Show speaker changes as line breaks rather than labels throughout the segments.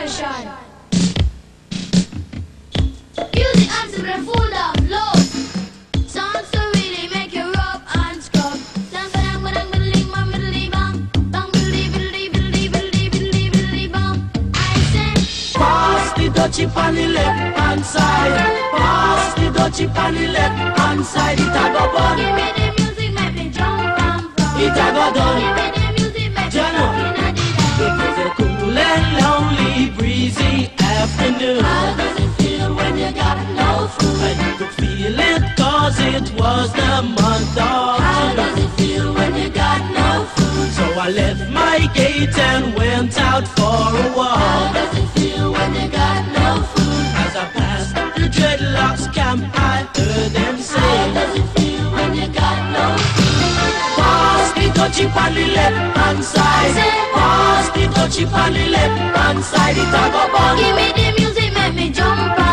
version. Music and some full of love. Songs really make you and bang bang. Bang bang. I say,
Pass the the left hand side. Pass the dutchie on the left hand side. It a it was the month of
How does it feel when you got no food?
So I left my gate and went out for a walk How
does it feel when you got no food?
As I passed the dreadlocks camp, I heard them say How
does it feel when you got no food?
Pass the dutchie on the left hand side. Pass the dutchie on the left hand side. It a go bun.
Give me the music, make me jump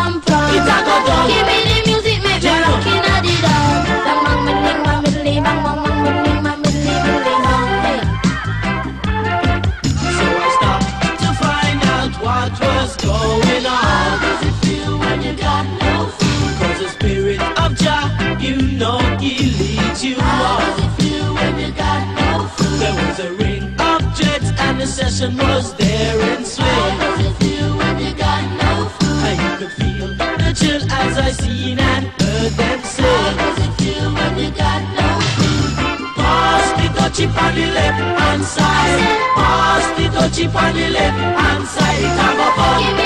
and the
session was there in
How does it feel when you got no food?
And you could feel the chill as I seen and heard them
How does it feel when you got no food?
Pass the dutchie on the left hand side. Pass the dutchie on the left hand side. It a fun.